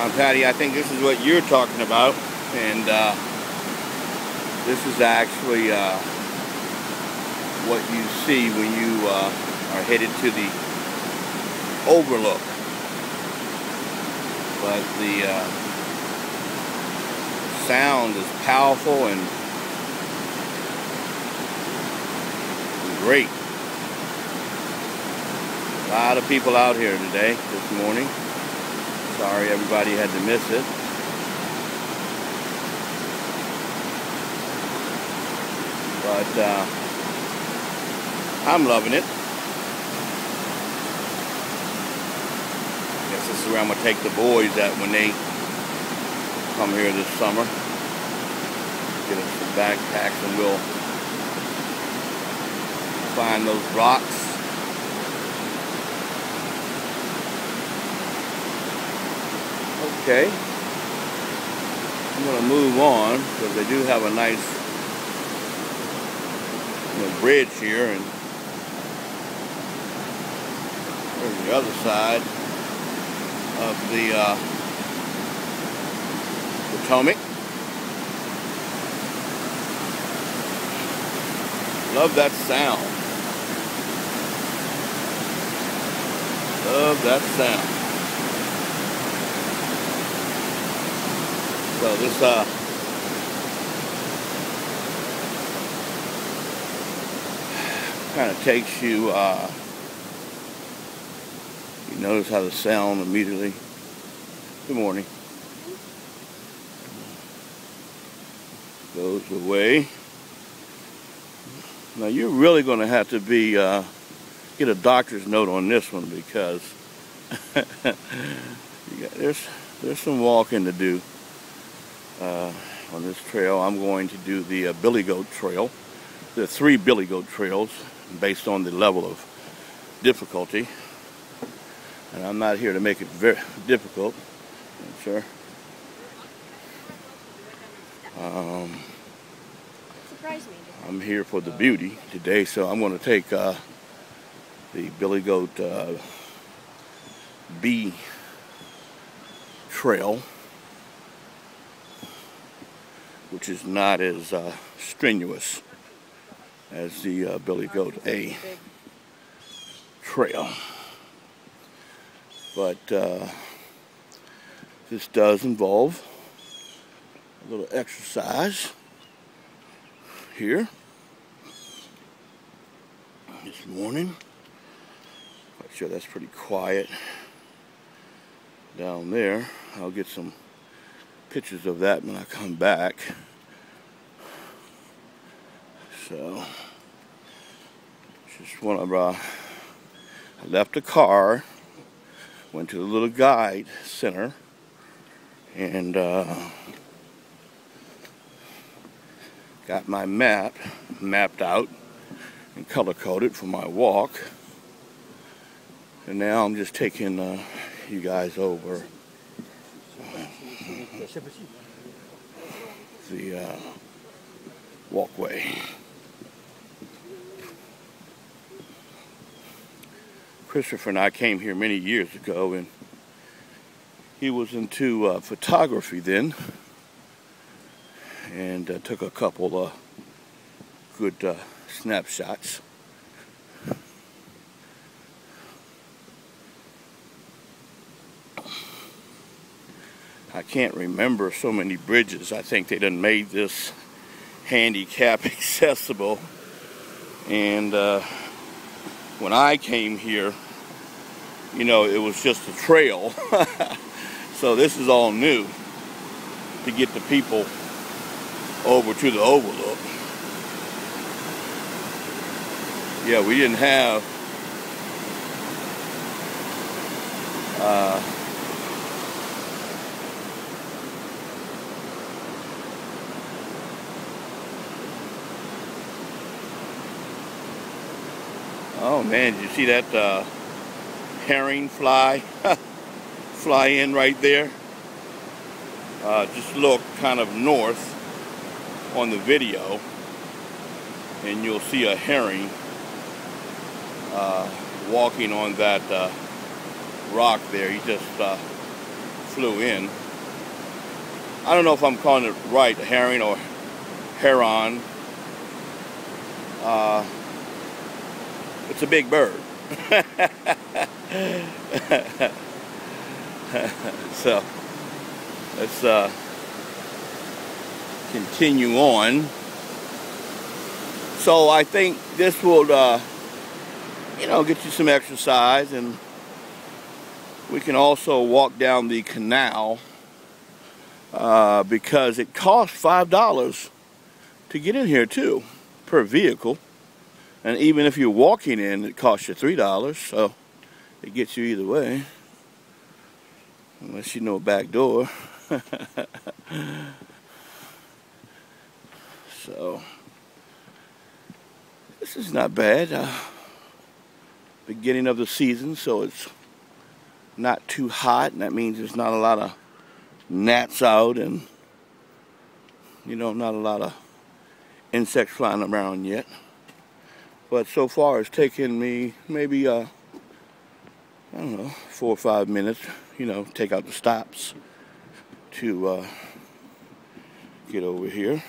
Um, Patty, I think this is what you're talking about, and uh, this is actually uh, what you see when you uh, are headed to the overlook. But the uh, sound is powerful and great. A lot of people out here today, this morning. Sorry everybody had to miss it. But uh, I'm loving it. Guess this is where I'm gonna take the boys at when they come here this summer. Get us some backpacks and we'll find those rocks. Okay. I'm going to move on because they do have a nice you know, bridge here and there's the other side of the uh, Potomac. Love that sound. Love that sound. So this uh kind of takes you uh you notice how the sound immediately. Good morning. Goes away. Now you're really going to have to be uh, get a doctor's note on this one because got, there's there's some walking to do uh, on this trail. I'm going to do the uh, Billy Goat Trail. There are three Billy Goat Trails based on the level of difficulty. And I'm not here to make it very difficult, I'm sure. Um, I'm here for the beauty today, so I'm going to take uh, the Billy Goat uh, B trail, which is not as uh, strenuous as the uh, Billy Goat A trail. But uh, this does involve a little exercise here this morning. Quite sure that's pretty quiet down there. I'll get some pictures of that when I come back. So, just one of uh, I left the car, went to the little guide center, and uh, got my map mapped out and color coded for my walk. And now I'm just taking uh, you guys over the uh, walkway. Christopher and I came here many years ago and he was into uh, photography then and uh, took a couple of good uh, snapshots. I can't remember so many bridges. I think they done made this handicap accessible. And uh, when I came here, you know, it was just a trail. so this is all new to get the people over to the overlook. Yeah, we didn't have uh, Oh man, you see that uh, herring fly? fly in right there. Uh, just look kind of north on the video and you'll see a herring uh, walking on that uh, rock there. He just uh, flew in. I don't know if I'm calling it right, herring or heron. Uh, it's a big bird. so let's uh, continue on. So I think this will, uh, you know, get you some exercise and we can also walk down the canal uh, because it costs $5 to get in here too per vehicle. And even if you're walking in, it costs you $3. So it gets you either way. Unless you know a back door. so, this is not bad. Uh, beginning of the season, so it's not too hot, and that means there's not a lot of gnats out and, you know, not a lot of insects flying around yet. But so far, it's taken me maybe, uh, I don't know, four or five minutes, you know, take out the stops to uh, get over here.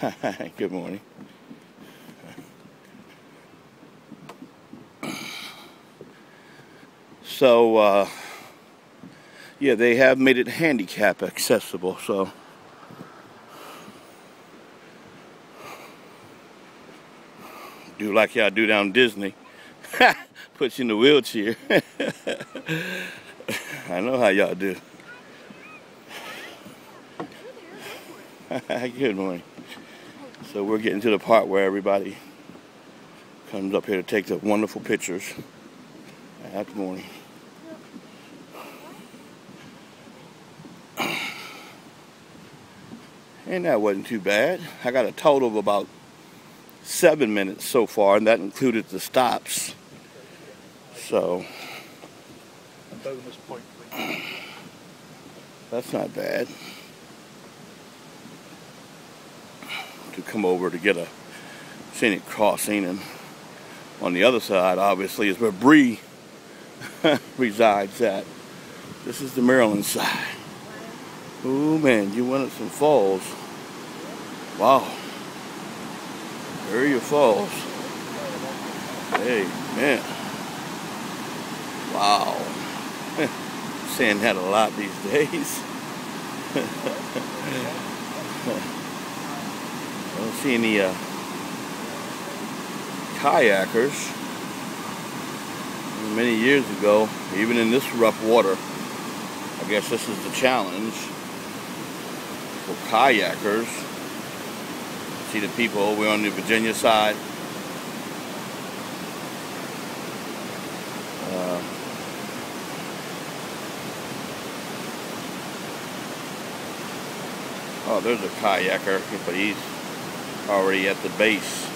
Good morning. So, uh, yeah, they have made it handicap accessible, so. Do like y'all do down Disney. Puts you in the wheelchair. I know how y'all do. Good morning. So we're getting to the part where everybody comes up here to take the wonderful pictures. Good morning. And that wasn't too bad. I got a total of about seven minutes so far, and that included the stops. So, that's not bad. To come over to get a scenic crossing, and on the other side, obviously, is where Bree resides at. This is the Maryland side. Oh man, you went at some falls. Wow. There are your falls. Hey, man. Wow. Sand had a lot these days. I don't see any uh, kayakers. Many years ago, even in this rough water, I guess this is the challenge for kayakers. See the people over on the Virginia side. Uh, oh, there's a kayaker, but he's already at the base.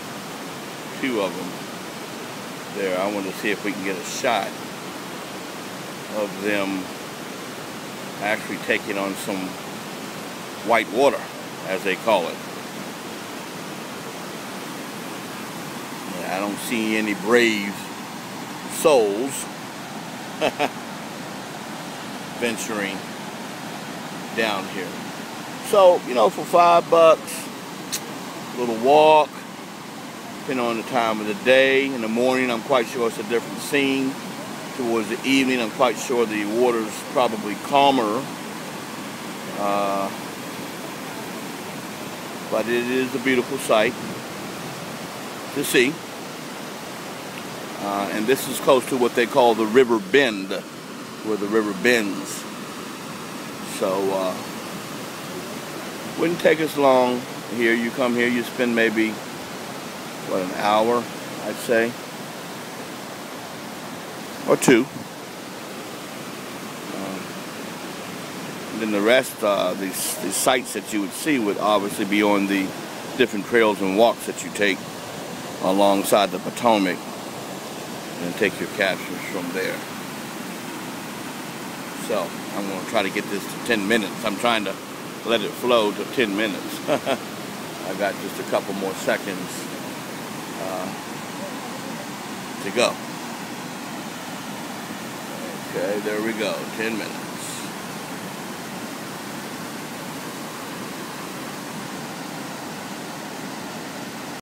Two of them there. I want to see if we can get a shot of them actually taking on some white water, as they call it. I don't see any brave souls venturing down here. So, you know, for five bucks, a little walk, depending on the time of the day. In the morning, I'm quite sure it's a different scene. Towards the evening, I'm quite sure the water's probably calmer. Uh, but it is a beautiful sight to see. Uh, and this is close to what they call the river bend, where the river bends. So, uh, wouldn't take us long here. You come here, you spend maybe, what, an hour, I'd say, or two. then the rest, uh, the, the sites that you would see would obviously be on the different trails and walks that you take alongside the Potomac and take your captures from there. So I'm going to try to get this to 10 minutes. I'm trying to let it flow to 10 minutes. I got just a couple more seconds uh, to go. Okay, there we go, 10 minutes.